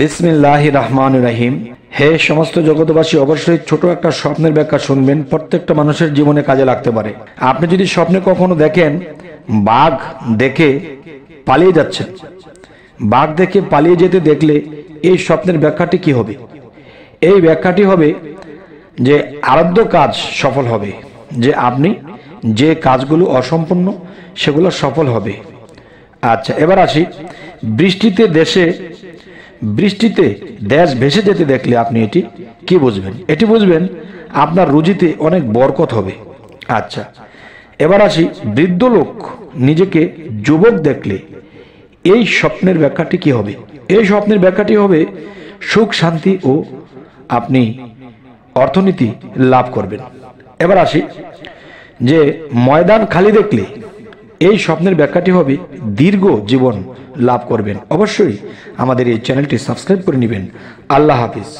বিসমিল্লাহ রহমান রাহিম। হে সমস্ত জগতবাসী অবশ্যই ছোট একটা স্বপ্নের ব্যাখ্যা শুনবেন, প্রত্যেকটা মানুষের জীবনে কাজে লাগতে পারে। আপনি যদি স্বপ্নে কখনো দেখেন, বাঘ দেখে পালিয়ে যাচ্ছেন বাঘ দেখে পালিয়ে যেতে দেখলে এই স্বপ্নের ব্যাখ্যাটি কি হবে? এই ব্যাখ্যাটি হবে যে আরাধ্য কাজ সফল হবে, যে আপনি যে কাজগুলো অসম্পূর্ণ সেগুলো সফল হবে। আচ্ছা এবার আসি। বৃষ্টিতে দেশে বৃষ্টিতে দেশ ভেসে যেতে দেখলে আপনি এটি কি বুঝবেন? এটি বুঝবেন আপনার রুজিতে অনেক বরকত হবে। আচ্ছা এবার আসি বৃদ্ধ লোক নিজেকে যুবক দেখলে এই স্বপ্নের ব্যাখ্যাটি কি হবে? এই স্বপ্নের ব্যাখ্যাটি হবে সুখ, শান্তি ও আপনি অর্থনীতি লাভ করবেন। এবার আসি যে ময়দান খালি দেখলে এই স্বপ্নের ব্যাখ্যাটি হবে দীর্ঘ জীবন লাভ করবেন। অবশ্যই আমাদের এই চ্যানেলটি সাবস্ক্রাইব করে নেবেন। আল্লাহ হাফিজ।